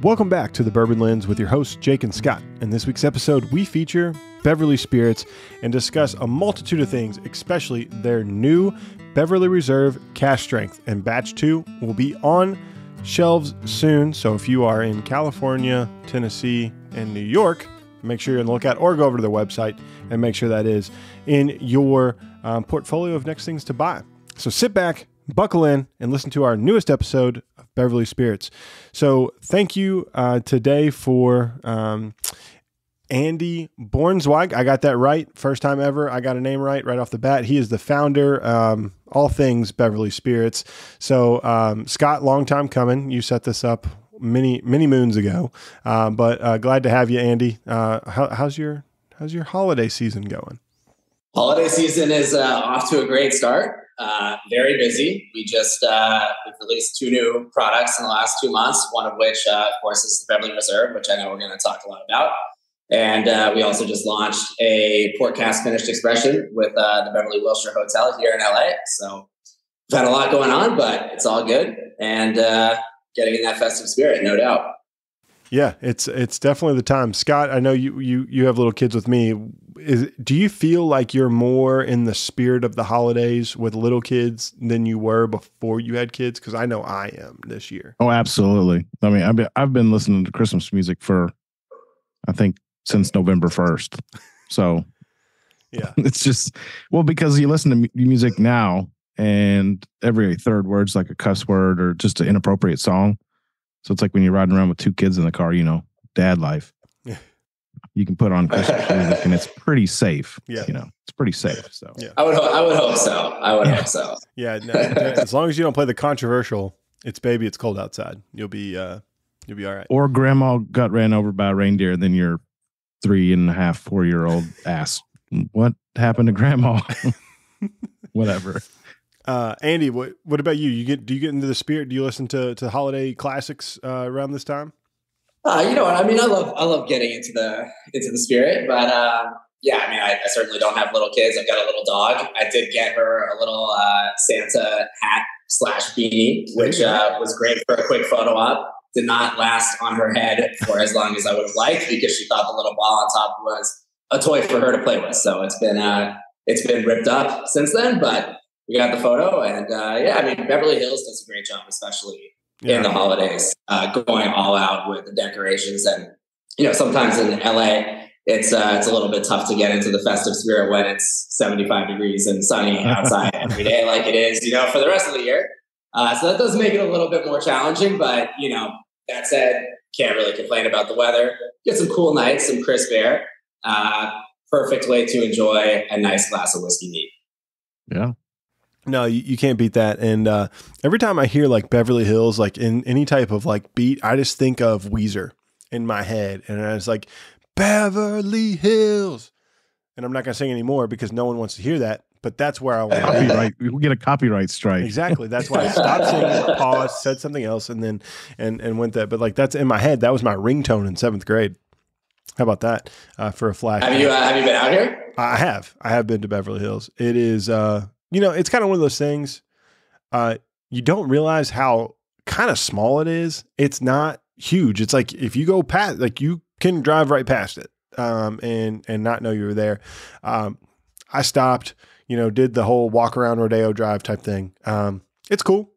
Welcome back to the Bourbon Lens with your hosts, Jake and Scott. In this week's episode, we feature Beverly Spirits and discuss a multitude of things, especially their new Beverly Reserve Cask Strength. And batch two will be on shelves soon. So if you are in California, Tennessee, and New York, make sure you're on the lookout or go over to their website and make sure that is in your um, portfolio of next things to buy. So sit back, buckle in, and listen to our newest episode of Beverly Spirits. So thank you uh, today for um, Andy Borenzweig. I got that right. First time ever. I got a name right right off the bat. He is the founder, um, all things Beverly Spirits. So, um, Scott, long time coming. You set this up many, many moons ago. Uh, but uh, glad to have you, Andy. Uh, how, how's your How's your holiday season going? Holiday season is uh, off to a great start. Uh, very busy. We just uh, we've released two new products in the last two months. One of which, uh, of course, is the Beverly Reserve, which I know we're going to talk a lot about. And uh, we also just launched a port cask finished expression with uh, the Beverly Wilshire Hotel here in LA. So we've had a lot going on, but it's all good and getting in that festive spirit, no doubt. Yeah, it's it's definitely the time. Scott, I know you you you have little kids with me. Is do you feel like you're more in the spirit of the holidays with little kids than you were before you had kids? Because I know I am this year. Oh, absolutely. I mean, I've been I've been listening to Christmas music for, I think, since November first. So, yeah, it's just well because you listen to music now, and every third word's like a cuss word or just an inappropriate song. So it's like when you're riding around with two kids in the car, you know, dad life. You can put on Christmas music and it's pretty safe. Yeah. You know, it's pretty safe. So yeah. I would ho- I would hope so. I would yeah. hope so. Yeah. No, as long as you don't play the controversial, it's baby, it's cold outside. You'll be uh you'll be all right. Or grandma got ran over by a reindeer, then your three and a half, four year old ass. What happened to grandma? Whatever. Uh, Andy, what what about you? You get do you get into the spirit? Do you listen to to holiday classics uh, around this time? Uh, you know what? I mean, I love I love getting into the into the spirit, but uh, yeah, I mean, I, I, certainly don't have little kids. I've got a little dog. I did get her a little uh, Santa hat slash beanie, which uh, was great for a quick photo op. Did not last on her head for as long as I would have liked because she thought the little ball on top was a toy for her to play with. So it's been uh, it's been ripped up since then, but we got the photo, and uh, yeah, I mean Beverly Hills does a great job, especially yeah. in the holidays, uh, going all out with the decorations. And you know, sometimes in LA, it's uh, it's a little bit tough to get into the festive spirit when it's 75 degrees and sunny outside every day, like it is, you know, for the rest of the year. Uh, so that does make it a little bit more challenging. But you know, that said, can't really complain about the weather. Get some cool nights, some crisp air. Uh, perfect way to enjoy a nice glass of whiskey neat. Yeah. No, you, you, can't beat that. And uh, every time I hear like Beverly Hills, like in any type of like beat, I just think of Weezer in my head, and I was like Beverly Hills, and I'm not gonna sing anymore because no one wants to hear that. But that's where I want to be. Right, we get a copyright strike. Exactly. That's why I stopped singing, paused, said something else, and then and and went that. But like that's in my head. That was my ringtone in seventh grade. How about that uh, for a flash? Have you uh, have you been out here? I have. I have been to Beverly Hills. It is. Uh, you know, it's kind of one of those things. Uh, you don't realize how kind of small it is. It's not huge. It's like if you go past, like you can drive right past it, um, and and not know you were there. Um, I stopped, you know, did the whole walk around Rodeo Drive type thing. Um, it's cool.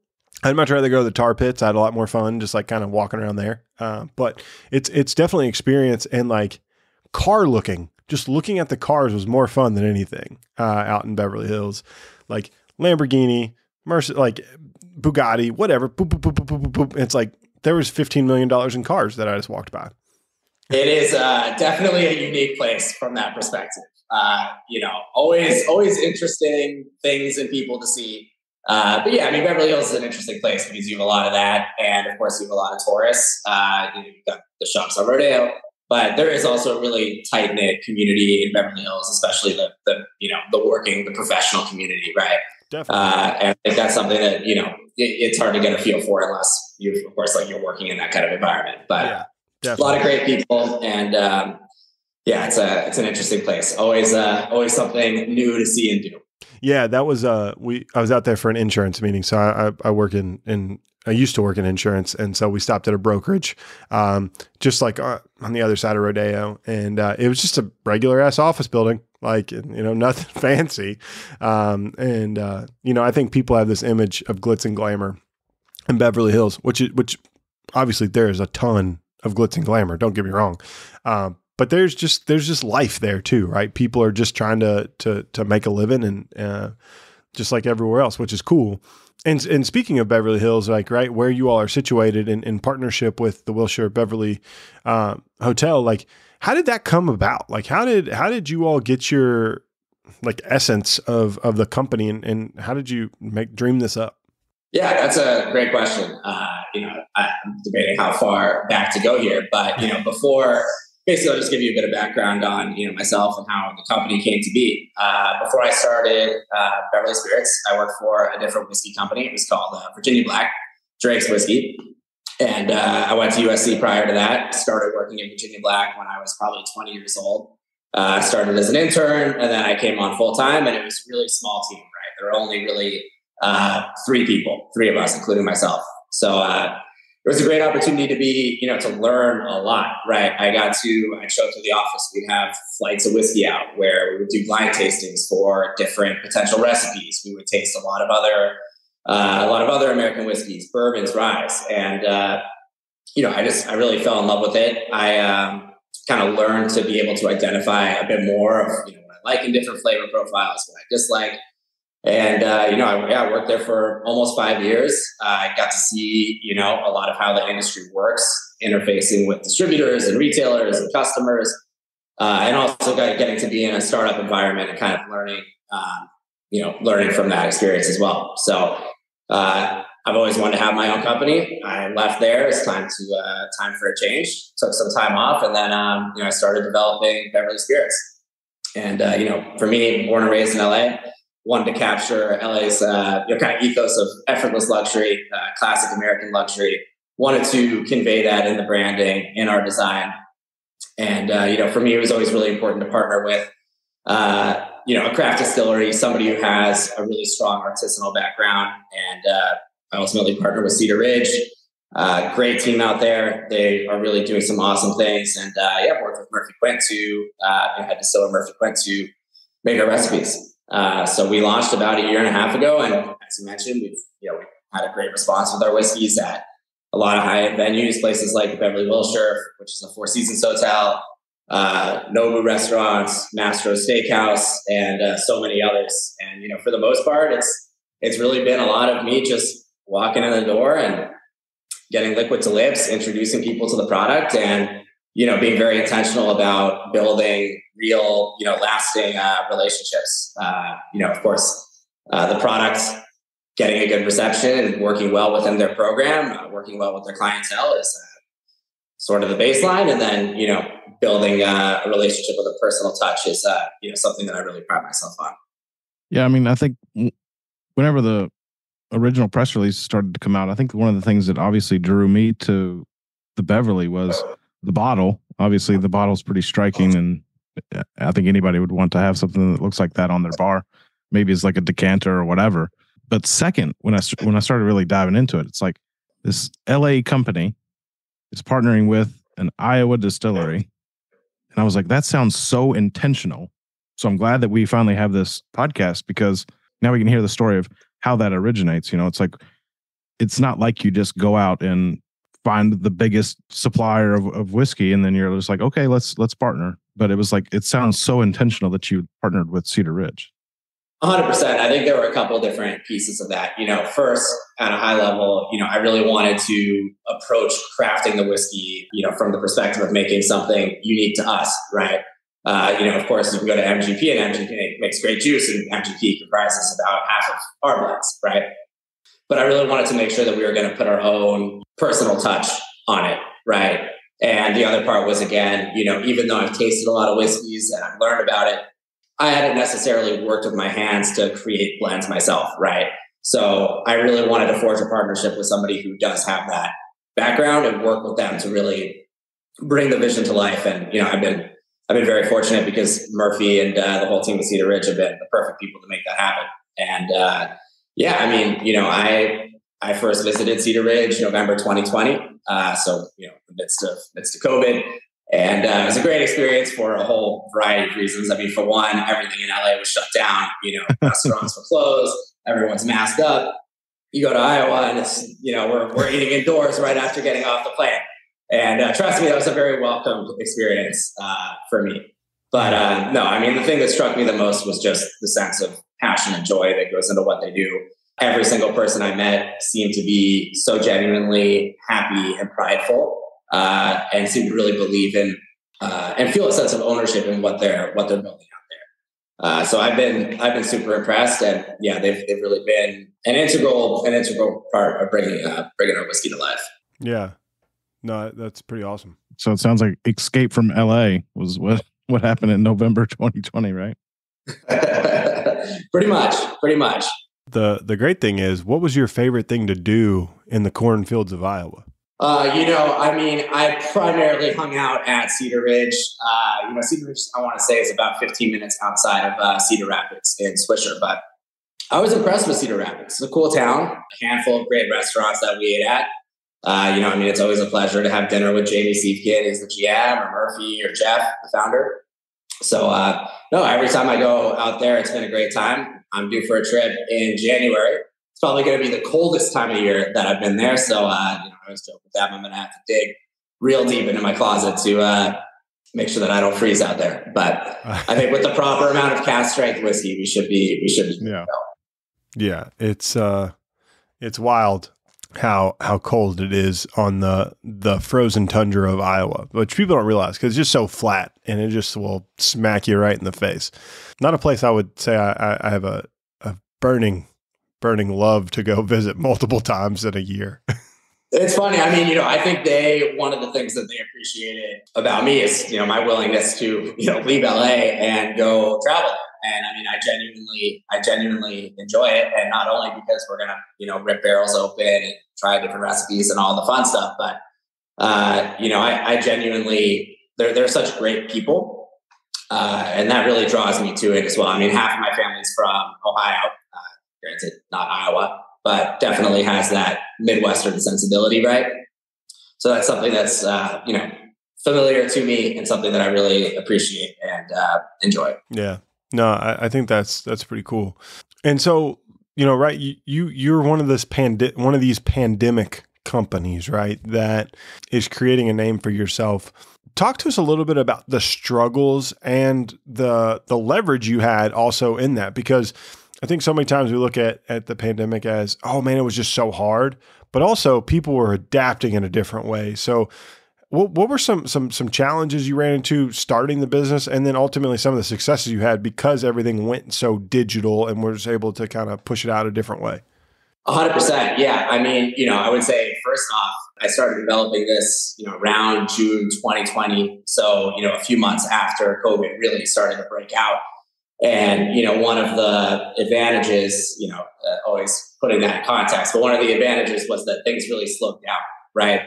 I'd much rather go to the tar pits. I had a lot more fun just like kind of walking around there. Uh, but it's it's definitely experience and like car looking. Just looking at the cars was more fun than anything uh, out in Beverly Hills like Lamborghini, Mercedes, like Bugatti, whatever. Boop, boop, boop, it's like there was $15 million in cars that I just walked by. It is uh, definitely a unique place from that perspective. Uh, you know, always, always interesting things and people to see. Uh, but yeah, I mean, Beverly Hills is an interesting place because you have a lot of that, and of course, you have a lot of tourists. Uh, you've got the shops on Rodeo, but there is also a really tight knit community in Beverly Hills, especially the, the you know the working the professional community, right? Definitely. Uh, and I think that's something that you know it, it's hard to get a feel for unless you, of course, like you're working in that kind of environment. But yeah, a lot of great people, and um, yeah, it's a it's an interesting place. Always uh, always something new to see and do. Yeah, that was uh we I was out there for an insurance meeting. So I I, I work in in I used to work in insurance, and so we stopped at a brokerage, um, just like uh, on the other side of Rodeo, and uh, it was just a regular ass office building, like you know nothing fancy, um, and uh, you know I think people have this image of glitz and glamour in Beverly Hills, which is, which obviously there is a ton of glitz and glamour. Don't get me wrong, um, but there's just there's just life there too, right? People are just trying to to to make a living, and uh, just like everywhere else, which is cool. And and speaking of Beverly Hills, like right where you all are situated in, in partnership with the Wilshire Beverly uh, Hotel, like how did that come about? Like how did how did you all get your like essence of of the company, and, and how did you make dream this up? Yeah, that's a great question. Uh, you know, I'm debating how far back to go here, but you know, before basically, I'll just give you a bit of background on you know myself and how the company came to be. Uh, before I started uh, Beverly Spirits, I worked for a different whiskey company. It was called uh, Virginia Black Drake's Whiskey, and uh, I went to USC prior to that. Started working in Virginia Black when I was probably 20 years old. I uh, started as an intern, and then I came on full time, and it was a really small team. Right, there were only really uh, three people, three of us, including myself. So it was a great opportunity to be, you know, to learn a lot, right? I got to, I'd show up to the office. We'd have flights of whiskey out where we would do blind tastings for different potential recipes. We would taste a lot of other, uh, a lot of other American whiskeys, bourbons, ryes. And, uh, you know, I just, I really fell in love with it. I um, kind of learned to be able to identify a bit more of, you know, what I like in different flavor profiles, what I dislike and, uh, you know, I, yeah, I worked there for almost five years. I got to see, you know, a lot of how the industry works, interfacing with distributors and retailers and customers. Uh, and also got, getting to be in a startup environment and kind of learning, um, you know, learning from that experience as well. So uh, I've always wanted to have my own company. I left there. It's time to uh, time for a change. Took some time off, and then um, you know I started developing Beverly Spirits. And uh, you know, for me, born and raised in LA, wanted to capture LA's uh, you know, kind of ethos of effortless luxury, uh, classic American luxury. Wanted to convey that in the branding, in our design, and uh, you know, for me, it was always really important to partner with uh, you know a craft distillery, somebody who has a really strong artisanal background, and uh, I ultimately partnered with Cedar Ridge. Uh, great team out there. They are really doing some awesome things, and yeah, worked with Murphy Quint to uh, had distiller Murphy Quint to make our recipes. Uh, so we launched about a year and a half ago, and as you mentioned, we've you know we had a great response with our whiskeys at a lot of high end venues, places like Beverly Wilshire, which is a Four Seasons hotel, uh, Nobu restaurants, Mastro Steakhouse, and uh, so many others. And you know, for the most part, it's it's really been a lot of me just walking in the door and getting liquid to lips, introducing people to the product, and you know, being very intentional about building real, you know, lasting uh, relationships. Uh, you know, of course, uh, the product getting a good reception and working well within their program, uh, working well with their clientele is uh, sort of the baseline, and then you know, building uh, a relationship with a personal touch is you know something that I really pride myself on. Yeah, I mean, I think whenever the original press release started to come out, I think one of the things that obviously drew me to the Beverly was the bottle. Obviously, the bottle's pretty striking, and uh, I think anybody would want to have something that looks like that on their bar. Maybe it's like a decanter or whatever. But second, when I when I started really diving into it, it's like this L.A. company is partnering with an Iowa distillery, and I was like, that sounds so intentional. So I'm glad that we finally have this podcast because now we can hear the story of how that originates. You know, it's like it's not like you just go out and find the biggest supplier of, of whiskey and then you're just like okay let's let's partner. But it was like it sounds so intentional that you partnered with cedar ridge. 100% i think there were a couple different pieces of that. You know first at a high level you know i really wanted to approach crafting the whiskey you know from the perspective of making something unique to us right? Uh, you know, of course, you can go to MGP and MGP makes great juice, and MGP comprises about half of our blends, right? But I really wanted to make sure that we were going to put our own personal touch on it, right? And the other part was again, you know, even though I've tasted a lot of whiskeys and I've learned about it, I hadn't necessarily worked with my hands to create blends myself, right? So I really wanted to forge a partnership with somebody who does have that background and work with them to really bring the vision to life. And you know, I've been I've been very fortunate because Murphy and uh, the whole team at Cedar Ridge have been the perfect people to make that happen. And uh, yeah, I mean, you know, I I first visited Cedar Ridge November 2020. Uh, so, you know, in the midst of, midst of COVID. And uh, it was a great experience for a whole variety of reasons. I mean, for one, everything in LA was shut down. You know, restaurants were closed. Everyone's masked up. You go to Iowa and it's, you know, we're, we're eating indoors right after getting off the plane. And uh, trust me, that was a very welcome experience uh, for me. But uh, no, I mean, the thing that struck me the most was just the sense of passion and joy that goes into what they do. Every single person I met seemed to be so genuinely happy and prideful, uh, and seemed to really believe in uh, and feel a sense of ownership in what they're what they're building out there. Uh, so I've been I've been super impressed, and yeah, they've they've really been an integral an integral part of bringing uh, bringing our whiskey to life. Yeah, no, that's pretty awesome. So it sounds like Escape from LA was what what happened in November 2020, right? pretty much, pretty much. The the great thing is, what was your favorite thing to do in the cornfields of Iowa? Uh, you know, I mean, I primarily hung out at Cedar Ridge. Uh, you know, Cedar Ridge, I want to say, is about 15 minutes outside of uh, Cedar Rapids in Swisher. But I was impressed with Cedar Rapids. It's a cool town, a handful of great restaurants that we ate at. Uh, you know, I mean, it's always a pleasure to have dinner with Jamie Siefkin, who's the GM, or Murphy, or Jeff, the founder. So, uh, no, every time I go out there, it's been a great time. I'm due for a trip in January. It's probably going to be the coldest time of year that I've been there. So, uh, you know, I was joking with that. I'm going to have to dig real deep into my closet to uh, make sure that I don't freeze out there. But I think with the proper amount of cask strength whiskey, we should be we should be yeah yeah it's uh it's wild how how cold it is on the the frozen tundra of Iowa, which people don't realize because it's just so flat and it just will smack you right in the face. Not a place I would say I, I have a, a burning burning love to go visit multiple times in a year. It's funny. I mean, you know, I think they one of the things that they appreciated about me is, you know, my willingness to, you know, leave LA and go travel. And I mean, I genuinely, I genuinely enjoy it. And not only because we're gonna, you know, rip barrels open and try different recipes and all the fun stuff, but uh, you know, I, I genuinely they're they're such great people. Uh, and that really draws me to it as well. I mean, half of my family's from Ohio, uh, granted, not Iowa, but definitely has that Midwestern sensibility, right? So that's something that's uh, you know familiar to me and something that I really appreciate and uh, enjoy. Yeah, no, I, I, think that's that's pretty cool. And so you know, right? You, you you're one of this pandi- one of these pandemic companies, right? That is creating a name for yourself. Talk to us a little bit about the struggles and the the leverage you had also in that because I think so many times we look at at the pandemic as, oh man, it was just so hard, but also people were adapting in a different way. So what, what were some some some challenges you ran into starting the business, and then ultimately some of the successes you had because everything went so digital and was able to kind of push it out a different way? hundred percent. Yeah. I mean, you know, I would say first off, I started developing this, you know, around June 2020. So, you know, a few months after COVID really started to break out. And, you know, one of the advantages, you know, uh, always putting that in context, but one of the advantages was that things really slowed down, right?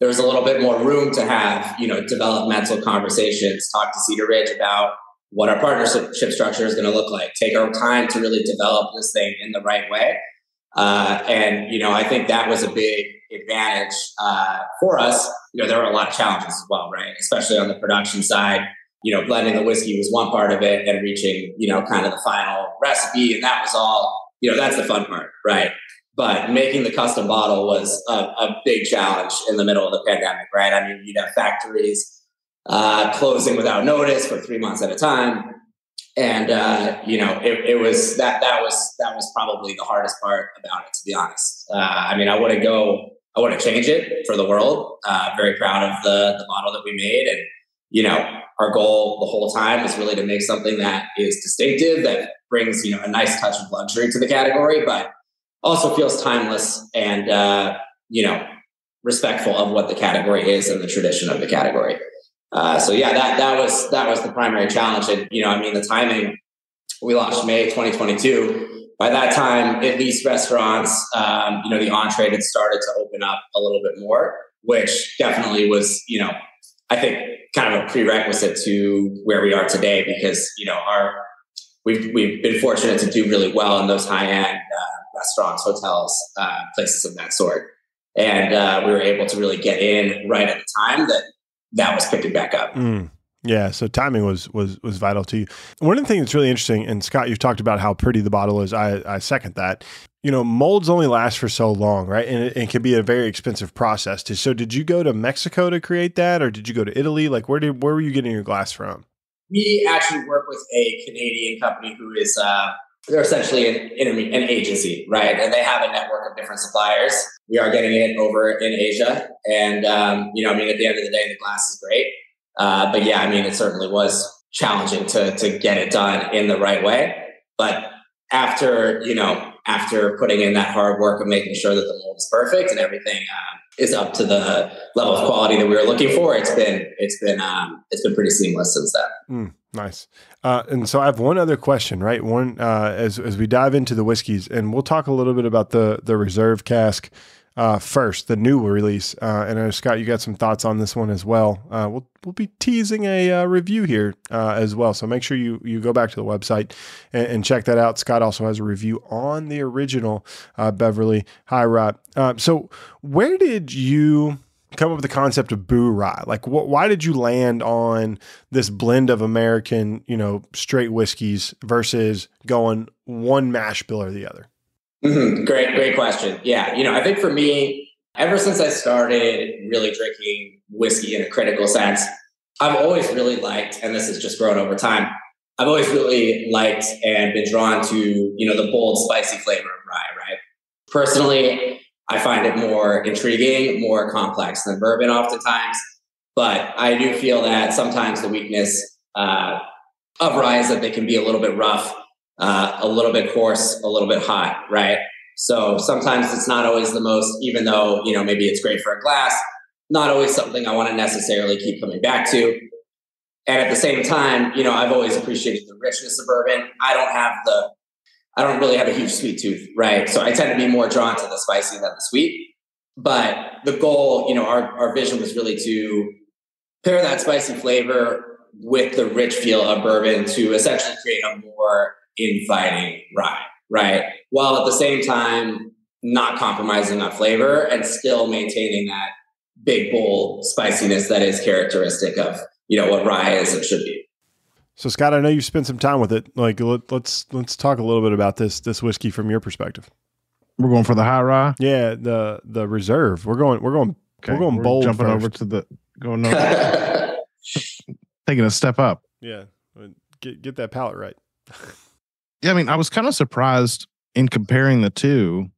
There was a little bit more room to have, you know, developmental conversations, talk to Cedar Ridge about what our partnership structure is going to look like, take our time to really develop this thing in the right way. Uh, and, you know, I think that was a big advantage uh, for us. You know, there were a lot of challenges as well, right? Especially on the production side. You know, blending the whiskey was one part of it and reaching, you know, kind of the final recipe. And that was all, you know, that's the fun part, right? But making the custom bottle was a, a, big challenge in the middle of the pandemic, right? I mean, you'd have factories uh, closing without notice for three months at a time, and uh, you know, it, it, was that that was that was probably the hardest part about it, to be honest. Uh, I mean, I wouldn't go, I wouldn't change it for the world. Uh, very proud of the the bottle that we made, and you know, our goal the whole time is really to make something that is distinctive, that brings you know a nice touch of luxury to the category, but also feels timeless and uh, you know respectful of what the category is and the tradition of the category. Uh, so yeah, that that was that was the primary challenge. And you know, I mean, the timing. We launched May 2022. By that time, at least restaurants, um, you know, the entree had started to open up a little bit more, which definitely was, you know, I think kind of a prerequisite to where we are today because you know our we've we've been fortunate to do really well in those high end uh, restaurants, hotels, uh, places of that sort. And uh, we were able to really get in right at the time that that was picking back up. Mm. Yeah, so timing was was was vital to you. One of the things that's really interesting, and Scott, you've talked about how pretty the bottle is. I, I second that. You know, molds only last for so long, right? And it, it, can be a very expensive process. To, so, did you go to Mexico to create that, or did you go to Italy? Like, where did where were you getting your glass from? We actually work with a Canadian company who is uh, they're essentially an, an agency, right? And they have a network of different suppliers. We are getting it over in Asia, and um, you know, I mean, at the end of the day, the glass is great. Uh, but yeah, I mean, it certainly was challenging to to get it done in the right way. But after you know, after putting in that hard work of making sure that the mold is perfect and everything uh, is up to the level of quality that we were looking for, it's been it's been um, it's been pretty seamless since then. Mm, nice. Uh, and so I have one other question, right? One uh, as as we dive into the whiskeys, and we'll talk a little bit about the the reserve cask uh, first, the new release. Uh, and I know, Scott, you got some thoughts on this one as well. Uh, we'll we'll be teasing a uh, review here uh, as well, so make sure you you go back to the website and, and, check that out. Scott also has a review on the original uh, Beverly High Rye. so, where did you? come up with the concept of Boo Rye? Like, wh- why did you land on this blend of American, you know, straight whiskeys versus going one mash bill or the other? Mm-hmm. Great, great question. Yeah, you know, I think for me, ever since I started really drinking whiskey in a critical sense, I've always really liked, and this has just grown over time. I've always really liked and been drawn to, you know, the bold, spicy flavor of rye. Right. Personally, I find it more intriguing, more complex than bourbon, oftentimes. But I do feel that sometimes the weakness uh, of rye is that they can be a little bit rough uh, a little bit coarse, a little bit hot, right? So sometimes it's not always the most, even though, you know, maybe it's great for a glass, not always something I want to necessarily keep coming back to. And at the same time, you know, I've always appreciated the richness of bourbon. I don't have the, I don't really have a huge sweet tooth, right? So I tend to be more drawn to the spicy than the sweet. But the goal, you know, our, our vision was really to pair that spicy flavor with the rich feel of bourbon to essentially create a more inviting rye, right? While at the same time not compromising on flavor and still maintaining that big bold spiciness that is characteristic of you know what rye is and should be. So Scott, I know you spent some time with it. Like let, let's let's talk a little bit about this this whiskey from your perspective. We're going for the high rye. Yeah, the the reserve. We're going we're going okay. we're going we're bold. Jumping first. over to the going taking a step up. Yeah, get get that palate right. yeah, I mean, I was kind of surprised in comparing the two,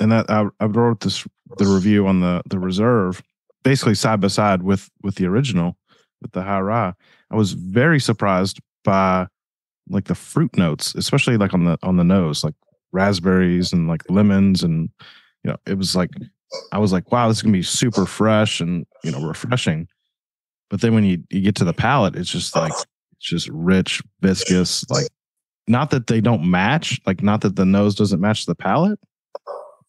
and that I, I wrote this the review on the the reserve, basically side by side with with the original with the high rye. I was very surprised by like the fruit notes, especially like on the on the nose, like raspberries and like lemons, and you know, it was like I was like, wow, this is gonna be super fresh and you know refreshing. But then when you you get to the palate, it's just like it's just rich, viscous, like not that they don't match, like not that the nose doesn't match the palate,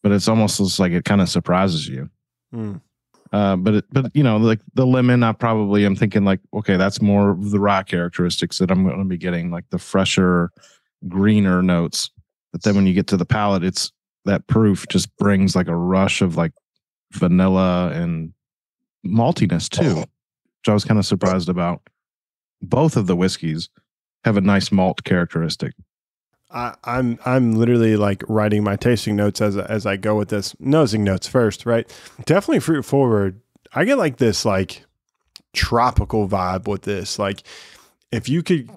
but it's almost like it kind of surprises you. Mm. Uh, but it, but you know, like the lemon, I probably am thinking like, okay, that's more of the raw characteristics that I'm going to be getting, like the fresher, greener notes. But then when you get to the palate, it's that proof just brings like a rush of like vanilla and maltiness too, which I was kind of surprised about. Both of the whiskeys have a nice malt characteristic. I, I'm I'm literally like writing my tasting notes as as I go with this nosing notes first, right? Definitely fruit forward. I get like this like tropical vibe with this. Like if you could,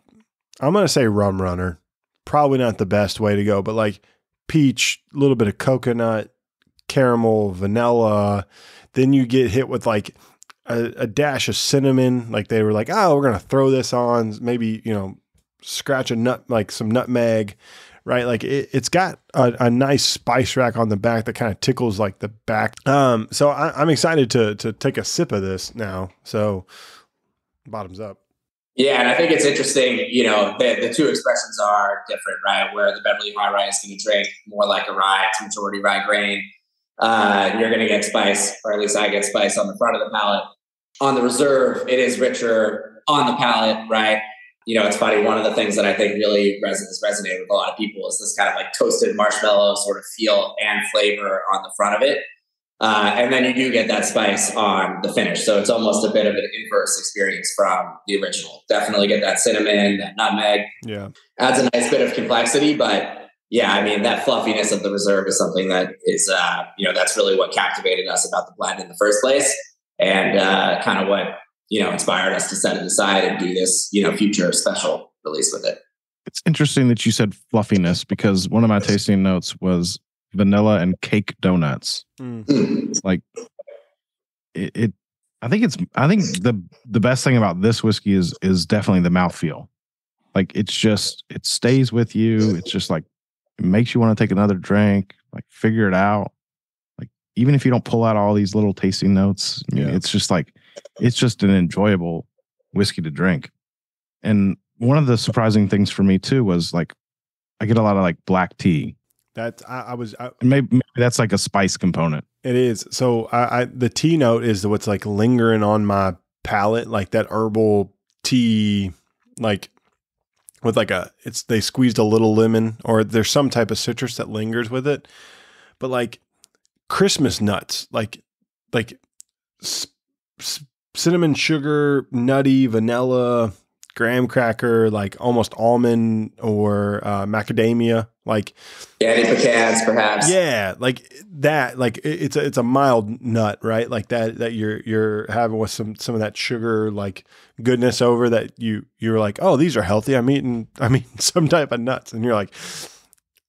I'm gonna say rum runner. Probably not the best way to go, but like peach, a little bit of coconut, caramel, vanilla. Then you get hit with like a, a, dash of cinnamon. Like they were like, oh, we're gonna throw this on. Maybe you know scratch a nut like some nutmeg, right? Like it, has got a, a, nice spice rack on the back that kind of tickles like the back. Um, so I, am excited to to take a sip of this now. So bottoms up. Yeah, and I think it's interesting. You know, the, the two expressions are different, right? Where the Beverly High Rye is going to drink more like a rye, it's majority rye grain. Uh, you're going to get spice, or at least I get spice on the front of the palate. On the reserve, it is richer on the palate, right? You know, it's funny. One of the things that I think really resonates resonated with a lot of people is this kind of like toasted marshmallow sort of feel and flavor on the front of it. Uh, and then you do get that spice on the finish. So it's almost a bit of an inverse experience from the original. Definitely get that cinnamon, that nutmeg. Yeah. Adds a nice bit of complexity. But yeah, I mean, that fluffiness of the reserve is something that is, uh, you know, that's really what captivated us about the blend in the first place. And uh, kind of what you know, inspired us to set it aside and do this, you know, future special release with it. It's interesting that you said fluffiness because one of my tasting notes was vanilla and cake donuts. Mm. Like it, it, I think it's I think the the best thing about this whiskey is is definitely the mouthfeel. Like it's just it stays with you. It's just like it makes you want to take another drink, like figure it out. Like even if you don't pull out all these little tasting notes, yeah. it's just like it's just an enjoyable whiskey to drink. And one of the surprising things for me too was like I get a lot of like black tea. That I, I was I, maybe, maybe, that's like a spice component. It is. So I, I the tea note is what's like lingering on my palate, like that herbal tea, like with like a it's they squeezed a little lemon or there's some type of citrus that lingers with it, but like Christmas nuts, like like cinnamon sugar, nutty, vanilla, graham cracker, like almost almond or uh, macadamia, like candy pecans, perhaps. Yeah, like that. Like it's a it's a mild nut, right? Like that that you're you're having with some some of that sugar like goodness over that you you're like, oh, these are healthy. I'm eating I'm eating some type of nuts, and you're like,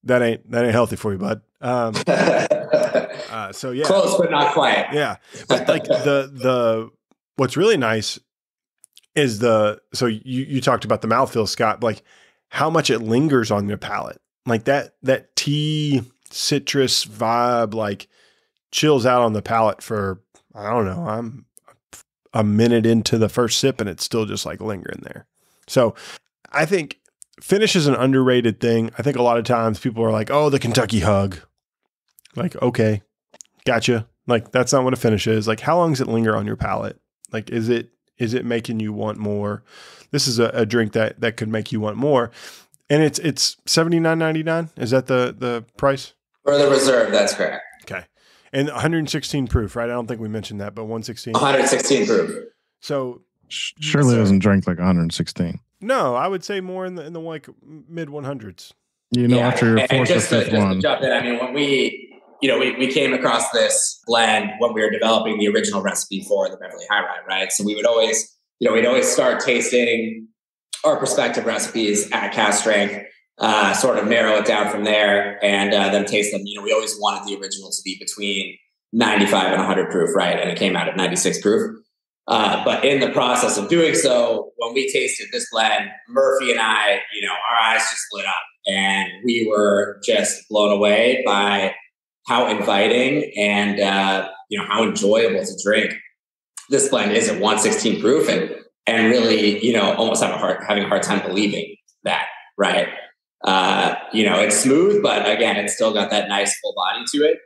that ain't that ain't healthy for you, bud. Um, uh, so yeah, close but not quite. Yeah, but like the the what's really nice is the so you you talked about the mouthfeel, Scott. Like how much it lingers on your palate, like that that tea citrus vibe, like chills out on the palate for I don't know. I'm a minute into the first sip and it's still just like lingering there. So I think finish is an underrated thing. I think a lot of times people are like, "Oh, the Kentucky hug." Like, okay, gotcha. Like that's not what a finish is. Like, how long does it linger on your palate? Like, is it is it making you want more? This is a, a drink that that could make you want more, and it's it's seventy nine ninety nine. Is that the the price for the reserve? That's correct. Okay, and one hundred and sixteen proof, right? I don't think we mentioned that, but one sixteen. One hundred sixteen proof. So surely doesn't drink like one hundred sixteen. No, I would say more in the in the like mid one hundreds. You know, yeah, after your fourth or fifth to, one. jump in, I mean, when we you know, we, we came across this blend when we were developing the original recipe for the Beverly High Rye, right? So we would always, you know, we'd always start tasting our prospective recipes at cask strength, uh, sort of narrow it down from there, and uh, then taste them. You know, we always wanted the original to be between 95 and 100 proof, right? And it came out at 96 proof. Uh, but in the process of doing so, when we tasted this blend, Murphy and I, you know, our eyes just lit up and we were just blown away by how inviting and uh, you know how enjoyable to drink. This blend is at 116 proof and and really you know almost have a hard having a hard time believing that right? Uh, you know it's smooth but again it's still got that nice full body to it.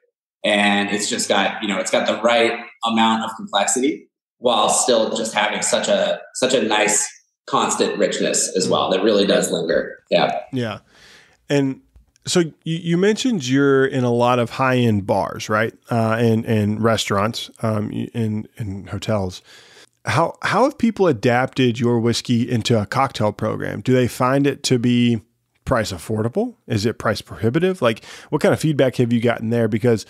And it's just got you know it's got the right amount of complexity while still just having such a such a nice constant richness as well that really does linger. Yeah. Yeah. And so you, you mentioned you're in a lot of high end bars, right? Uh, and and restaurants, um, and and hotels. How how have people adapted your whiskey into a cocktail program? Do they find it to be price affordable? Is it price prohibitive? Like, what kind of feedback have you gotten there? Because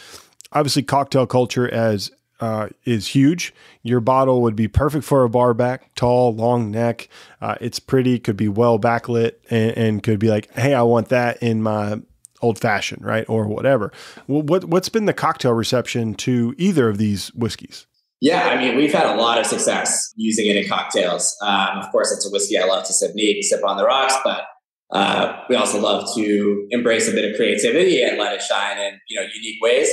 obviously, cocktail culture as uh, is huge. Your bottle would be perfect for a bar back, tall, long neck. Uh, it's pretty, could be well backlit, and, and, could be like, hey, I want that in my old fashioned, right, or whatever. What what's been the cocktail reception to either of these whiskeys? Yeah, I mean, we've had a lot of success using it in cocktails. Um, of course, it's a whiskey I love to sip neat, sip on the rocks, but uh, we also love to embrace a bit of creativity and let it shine in you know unique ways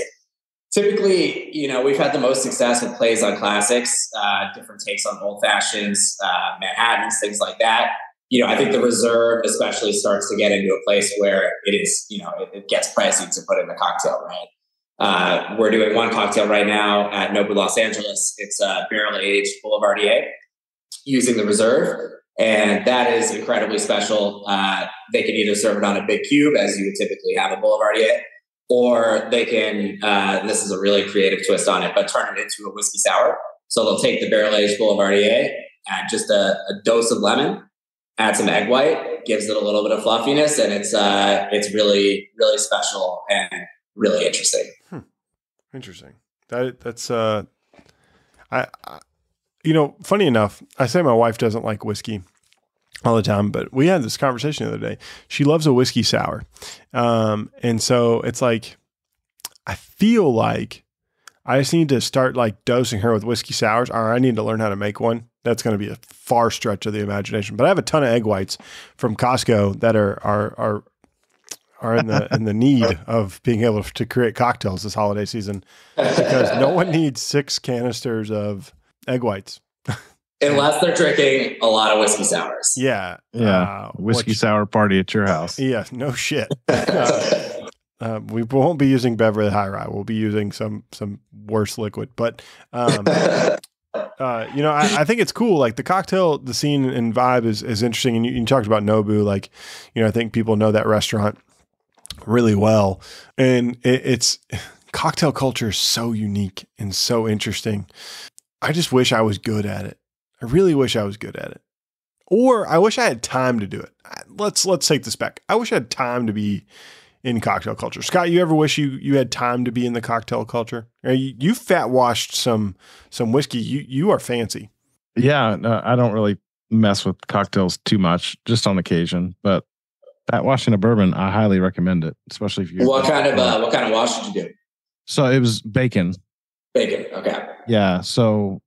typically, you know, we've had the most success with plays on classics, uh, different takes on old fashions, uh, Manhattans, things like that. You know, I think the reserve especially starts to get into a place where it is, you know, it, it gets pricey to put in a cocktail, right? Uh, we're doing one cocktail right now at Nobu Los Angeles. It's a barrel aged Boulevardier using the reserve. And that is incredibly special. Uh, they can either serve it on a big cube, as you would typically have a Boulevardier, or they can, uh, this is a really creative twist on it, but turn it into a whiskey sour. So they'll take the barrel aged Boulevardier, add just a, a, dose of lemon, add some egg white, gives it a little bit of fluffiness, and it's uh, it's really really special and really interesting. Hmm. Interesting. That that's uh, I, I you know, funny enough, I say my wife doesn't like whiskey all the time, but we had this conversation the other day. She loves a whiskey sour. Um, and so it's like, I feel like I just need to start like dosing her with whiskey sours, or I need to learn how to make one. That's going to be a far stretch of the imagination. But I have a ton of egg whites from Costco that are are are are in the in the need of being able to create cocktails this holiday season because no one needs six canisters of egg whites. Unless they're drinking a lot of whiskey sours. Yeah. Yeah. Uh, whiskey which, sour party at your house. Yeah. No shit. Uh, uh, we won't be using Beverly High Rye. We'll be using some some worse liquid. But um, uh, you know, I, I, think it's cool. Like the cocktail, the scene and vibe is is interesting. And you, you talked about Nobu. Like, you know, I think people know that restaurant really well, and it, it's cocktail culture is so unique and so interesting. I just wish I was good at it. I really wish I was good at it. Or I wish I had time to do it. Let's let's take this back. I wish I had time to be in cocktail culture. Scott, you ever wish you you had time to be in the cocktail culture? You, you fat washed some some whiskey. You you are fancy. Yeah, no, I don't really mess with cocktails too much, just on occasion. But fat washing a bourbon, I highly recommend it, especially if you. What kind of uh, what kind of wash did you do? So it was bacon. Bacon. Okay. Yeah. So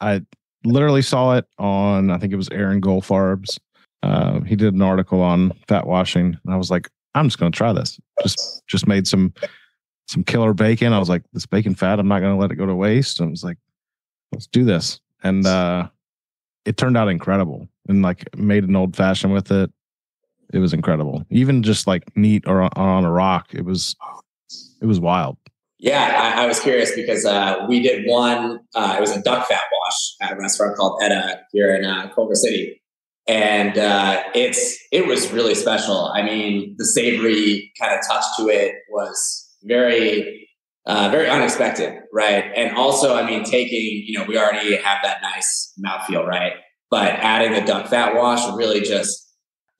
I literally saw it on, I think it was Aaron Goldfarb's. Uh, he did an article on fat washing, and I was like, I'm just going to try this. Just just made some some killer bacon. I was like, this bacon fat, I'm not going to let it go to waste. And I was like, let's do this. And uh, it turned out incredible. And like made an old fashioned with it. It was incredible. Even just like neat or on a rock, it was it was wild. Yeah, I, I, was curious because uh, we did one. Uh, it was a duck fat wash at a restaurant called Etta here in uh, Culver City, and uh, it's it was really special. I mean, the savory kind of touch to it was very uh, very unexpected, right? And also, I mean, taking you know we already have that nice mouthfeel, right? But adding the duck fat wash really just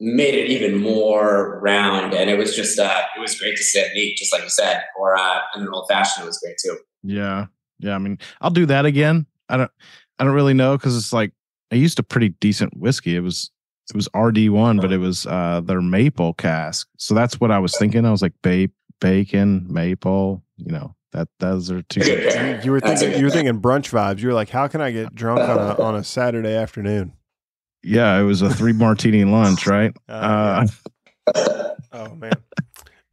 made it even more round. And it was just, uh, it was great to sit and eat, just like you said, or uh, in an old fashioned, it was great too. Yeah. Yeah. I mean, I'll do that again. I don't, I don't really know. Cause it's like, I used a pretty decent whiskey. It was, it was RD1, but it was uh, their maple cask. So that's what I was thinking. I was like, babe, bacon, maple, you know, that those are two. You were thinking, you were thinking brunch vibes. You were like, how can I get drunk on a, on a Saturday afternoon? Yeah, it was a three martini lunch, right? Uh, uh, oh man.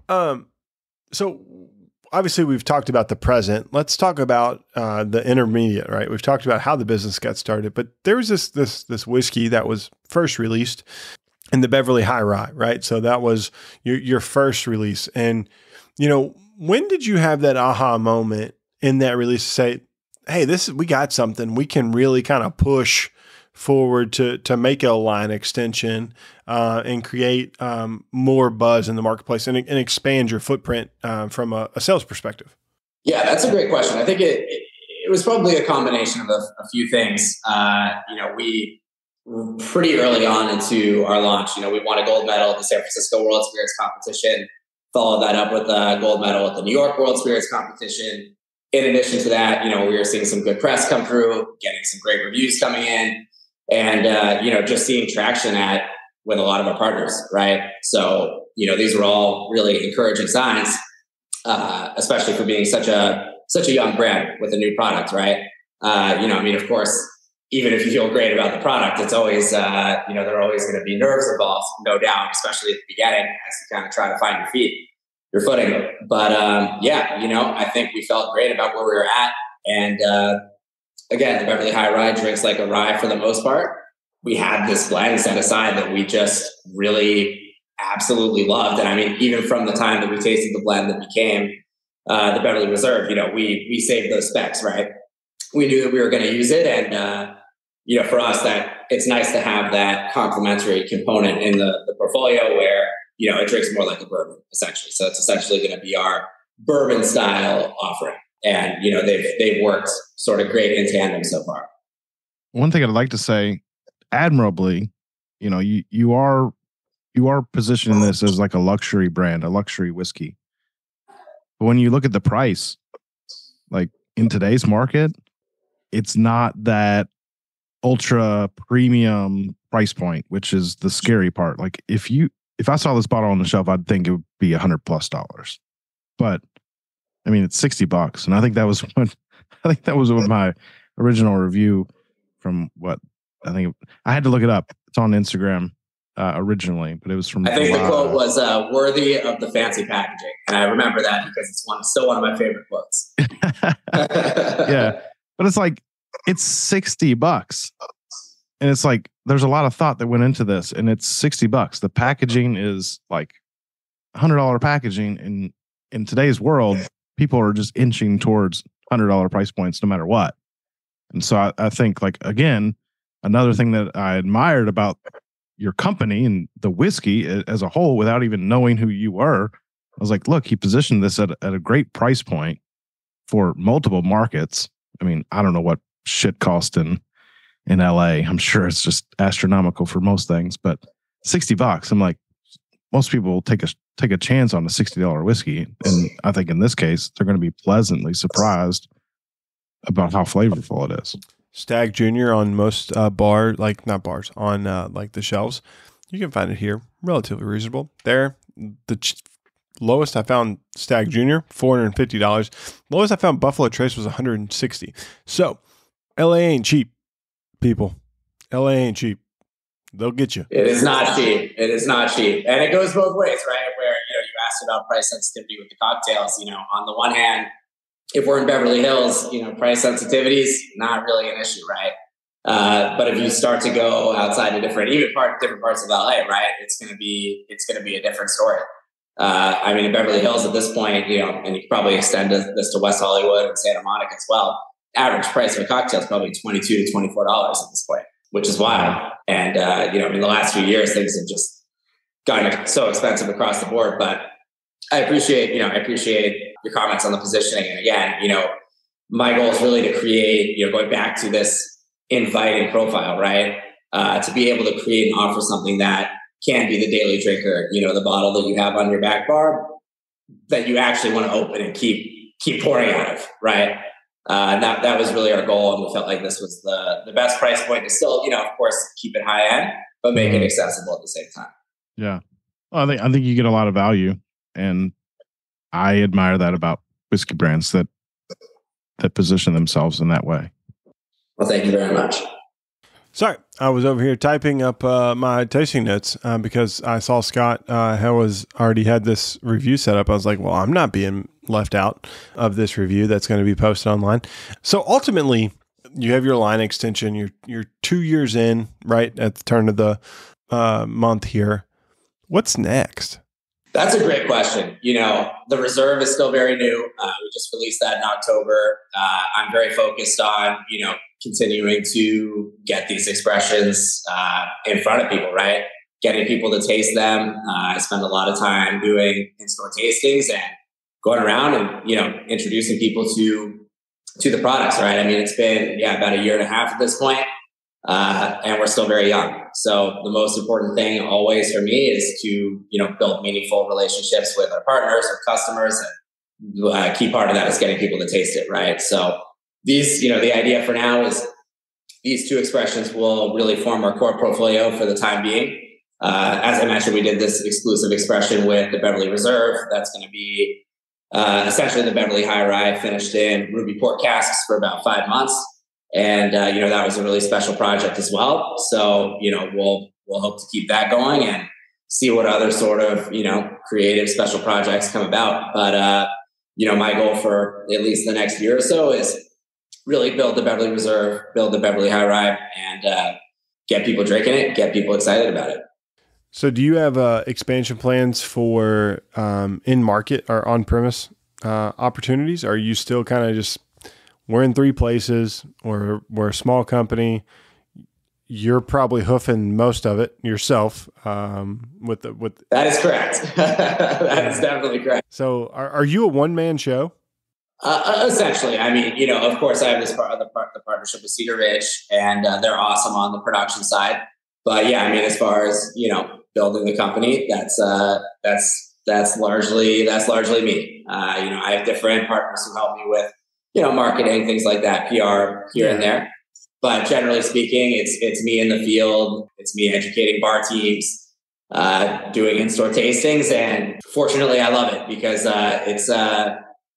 Um, so obviously we've talked about the present. Let's talk about uh, the intermediate, right? We've talked about how the business got started, but there was this this this whiskey that was first released in the Beverly High Rye, right? So that was your your first release, and you know when did you have that aha moment in that release to say, "Hey, this we got something. We can really kind of push." Forward to to make a line extension uh, and create um, more buzz in the marketplace and, and expand your footprint uh, from a, a, sales perspective? Yeah, that's a great question. I think it it, was probably a combination of a, a few things. Uh, you know, we pretty early on into our launch, you know, we won a gold medal at the San Francisco World Spirits Competition. Followed that up with a gold medal at the New York World Spirits Competition. In addition to that, you know, we were seeing some good press come through, getting some great reviews coming in and uh, you know just seeing traction at with a lot of our partners right? So you know these were all really encouraging signs uh, especially for being such a such a young brand with a new product right? Uh, you know i mean of course even if you feel great about the product it's always uh, you know there are always going to be nerves involved no doubt especially at the beginning as you kind of try to find your feet your footing. But um, yeah you know i think we felt great about where we were at and uh, again, the Beverly High Rye drinks like a rye for the most part. We had this blend set aside that we just really absolutely loved. And I mean, even from the time that we tasted the blend that became uh, the Beverly Reserve, you know, we we saved those specs, right? We knew that we were going to use it, and uh, you know, for us, that it's nice to have that complementary component in the, the portfolio where you know it drinks more like a bourbon essentially. So it's essentially going to be our bourbon style offering, and you know they've they've worked sort of great in tandem so far. One thing I'd like to say, admirably, you know, you you are you are positioning this as like a luxury brand, a luxury whiskey. But when you look at the price, like in today's market, it's not that ultra premium price point, which is the scary part. Like if you if I saw this bottle on the shelf, I'd think it would be a hundred plus dollars. But I mean, it's sixty bucks, and I think that was what I think that was what my original review from what I think I had to look it up. It's on Instagram uh, originally, but it was from. I think the quote was uh, "worthy of the fancy packaging," and I remember that because it's one still one of my favorite quotes. yeah, but it's like it's sixty bucks, and it's like there's a lot of thought that went into this, and it's sixty bucks. The packaging is like hundred dollar packaging, and in today's world, people are just inching towards hundred dollar price points no matter what. And so I, I think like again, another thing that I admired about your company and the whiskey as a whole without even knowing who you were. I was like, look, he positioned this at, at a great price point for multiple markets. I mean, I don't know what shit cost in in LA. I'm sure it's just astronomical for most things, but 60 bucks. I'm like, most people will take a take a chance on a $60 whiskey. And I think in this case, they're going to be pleasantly surprised about how flavorful it is. Stagg Junior on most uh, bar, like not bars, on uh, like the shelves. You can find it here, relatively reasonable. There, the ch- lowest I found Stagg Junior, four hundred and fifty dollars. Lowest I found Buffalo Trace was one hundred and sixty. So, L.A. ain't cheap, people. L.A. ain't cheap. They'll get you. It is not cheap. It is not cheap, and it goes both ways, right? Where you know you asked about price sensitivity with the cocktails. You know, on the one hand, if we're in Beverly Hills, you know, price sensitivity is not really an issue, right? Uh, but if you start to go outside to different, even part different parts of LA, right, it's to be it's to be a different story. Uh, I mean, in Beverly Hills at this point, you know, and you probably extend this to West Hollywood and Santa Monica as well. Average price of a cocktail is probably twenty two to twenty four dollars at this point, which is wild. And uh, you know, in the last few years, things have just gotten so expensive across the board. But I appreciate, you know, I appreciate your comments on the positioning. And again, you know, my goal is really to create, you know, going back to this inviting profile, right? Uh, to be able to create and offer something that can be the daily drinker, you know, the bottle that you have on your back bar that you actually want to open and keep keep pouring out of, right? Uh, and that that was really our goal, and we felt like this was the the best price point to still, you know, of course, keep it high end, but make it mm-hmm. accessible at the same time. Yeah, well, I think I think you get a lot of value, and I admire that about whiskey brands that that position themselves in that way. Well, thank you very much. Sorry, I was over here typing up uh, my tasting notes uh, because I saw Scott uh, was already had this review set up. I was like, well, I'm not being left out of this review that's going to be posted online. So ultimately, you have your line extension. You're you're two years in, right at the turn of the uh, month here. What's next? That's a great question. You know, the reserve is still very new. Uh, we just released that in October. Uh, I'm very focused on, you know, continuing to get these expressions uh, in front of people, right? Getting people to taste them. Uh, I spend a lot of time doing in-store tastings and going around and, you know, introducing people to to the products, right? I mean, it's been, yeah, about a year and a half at this point uh, and we're still very young. So the most important thing always for me is to you know build meaningful relationships with our partners or customers, and uh, key part of that is getting people to taste it. Right. So these you know the idea for now is these two expressions will really form our core portfolio for the time being. Uh, as I mentioned, we did this exclusive expression with the Beverly Reserve. That's going to be uh, essentially the Beverly High Rye finished in ruby port casks for about five months and uh, you know that was a really special project as well. So you know we'll we'll hope to keep that going and see what other sort of you know creative special projects come about. But uh, you know my goal for at least the next year or so is really build the Beverly Reserve, build the Beverly High Rye, and uh, get people drinking it, get people excited about it. So, do you have uh, expansion plans for um, in market or on premise uh, opportunities? Are you still kind of just we're in three places. We're we're a small company. you're probably hoofing most of it yourself. Um, with the with that is correct. that is definitely correct. So, are, are you a one man show? Uh, uh, essentially, I mean, you know, of course, I have this part of the, part, the partnership with Cedar Ridge, and uh, they're awesome on the production side. But yeah, I mean, as far as you know, building the company, that's uh, that's that's largely that's largely me. Uh, you know, I have different partners who help me with you know marketing, things like that, PR here and there. But generally speaking, it's it's me in the field. It's me educating bar teams, uh, doing in store tastings, and fortunately, I love it because uh, it's uh,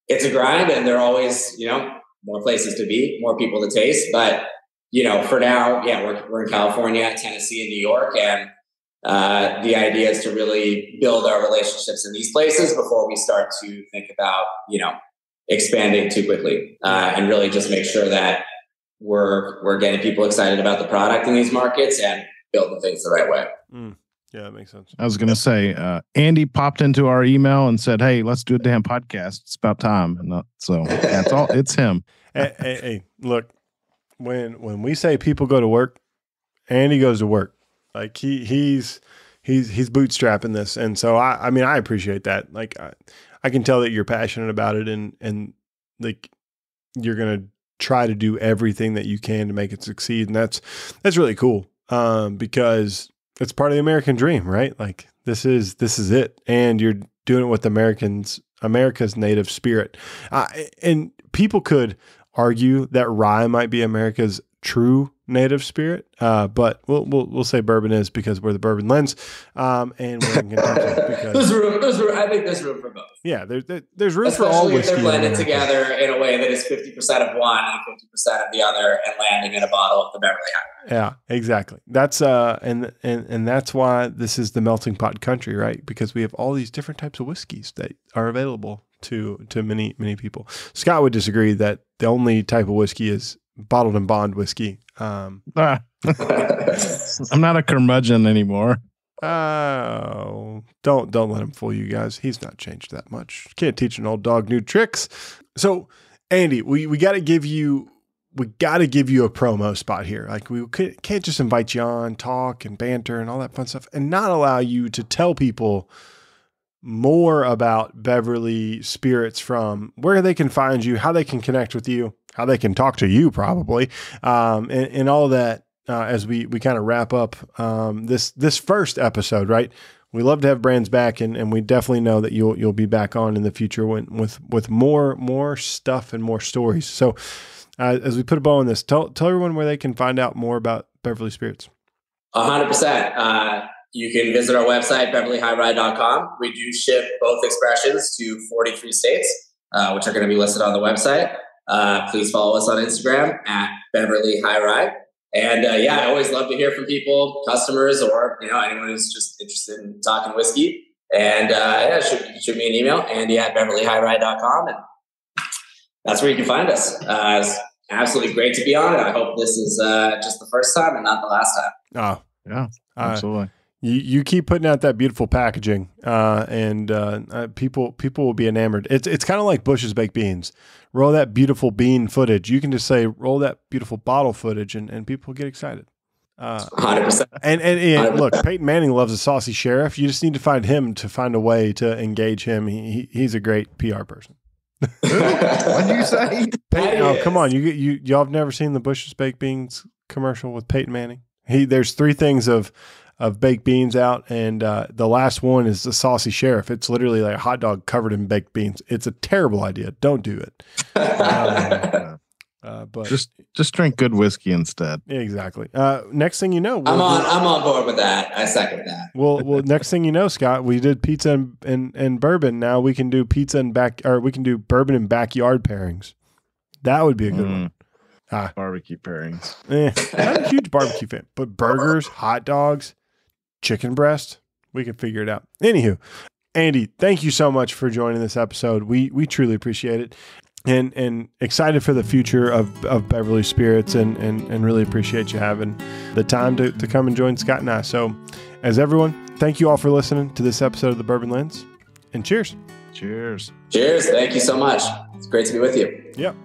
it's a grind, and there are always you know more places to be, more people to taste. But you know, for now, yeah, we're we're in California, Tennessee, and New York, and uh, the idea is to really build our relationships in these places before we start to think about you know expanding too quickly, uh, and really just make sure that we're we're getting people excited about the product in these markets and building things the right way. Mm. Yeah, that makes sense. I was going to say, uh, Andy popped into our email and said, "Hey, let's do a damn podcast. It's about time." And uh, so that's all. It's him. hey, hey, hey, look, when when we say people go to work, Andy goes to work. Like he he's he's he's bootstrapping this, and so I I mean I appreciate that. Like I, I can tell that you're passionate about it, and and like you're gonna try to do everything that you can to make it succeed. And that's that's really cool um, because it's part of the American dream, right? Like this is this is it, and you're doing it with Americans America's native spirit. Uh, and people could argue that rye might be America's true native spirit, uh, but we'll, we'll we'll say bourbon is because we're the bourbon lens, um, and we're in Kentucky. Because, there's room. There's room. I think there's room for both. Yeah, there's there, there's room Especially for all whiskey. if they're blended together in a way that is fifty percent of one and fifty percent of the other, and landing in a bottle of the Beverly High. Yeah, exactly. That's uh, and and and that's why this is the melting pot country, right? Because we have all these different types of whiskeys that are available to to many many people. Scott would disagree that the only type of whiskey is bottled in bond whiskey. Um, ah. I'm not a curmudgeon anymore. Oh, don't don't let him fool you guys. He's not changed that much. Can't teach an old dog new tricks. So, Andy, we we got to give you we got to give you a promo spot here. Like we can't just invite you on, talk and banter and all that fun stuff, and not allow you to tell people more about Beverly Spirits from where they can find you, how they can connect with you, how they can talk to you, probably, um, and, and all that uh, as we we kind of wrap up um, this this first episode, right? We love to have brands back, and, and we definitely know that you'll you'll be back on in the future when, with with more more stuff and more stories. So, uh, as we put a bow on this, tell tell everyone where they can find out more about Beverly Spirits. hundred uh, percent. You can visit our website, beverlyhighrye.com. We do ship both expressions to 43 states, uh, which are going to be listed on the website. Uh, please follow us on Instagram at Beverly High Rye. And uh, yeah, I always love to hear from people, customers, or you know anyone who's just interested in talking whiskey. And uh, yeah, shoot, shoot me an email, Andy at BeverlyHighRye.com. And that's where you can find us. Uh, it's absolutely great to be on it. I hope this is uh, just the first time and not the last time. Oh, yeah, uh, absolutely. You, you keep putting out that beautiful packaging, uh, and uh, uh, people people will be enamored. It's it's kind of like Bush's baked beans. Roll that beautiful bean footage. You can just say roll that beautiful bottle footage, and, and people get excited. Uh, Hundred percent. And and, and look, Peyton Manning loves a saucy sheriff. You just need to find him to find a way to engage him. He, he's a great PR person. what did you say? Peyton, oh, come on! You you y'all have never seen the Bush's baked beans commercial with Peyton Manning? He there's three things of of baked beans out, and uh, the last one is the saucy sheriff. It's literally like a hot dog covered in baked beans. It's a terrible idea. Don't do it. um, uh, but just just drink good whiskey instead. Exactly. Uh, next thing you know, we'll, I'm on. I'm on board with that. I second that. Well, well. next thing you know, Scott, we did pizza and, and, and bourbon. Now we can do pizza and back, or we can do bourbon and backyard pairings. That would be a good mm. one. Ah. Barbecue pairings. Eh, not a huge barbecue fan, but burgers, hot dogs, chicken breast. We can figure it out. Anywho, Andy, thank you so much for joining this episode. We we truly appreciate it. And and excited for the future of, of Beverly Spirits and, and and really appreciate you having the time to, to come and join Scott and I. So as everyone, thank you all for listening to this episode of the Bourbon Lens. And cheers. Cheers. Cheers. Thank you so much. It's great to be with you. Yep.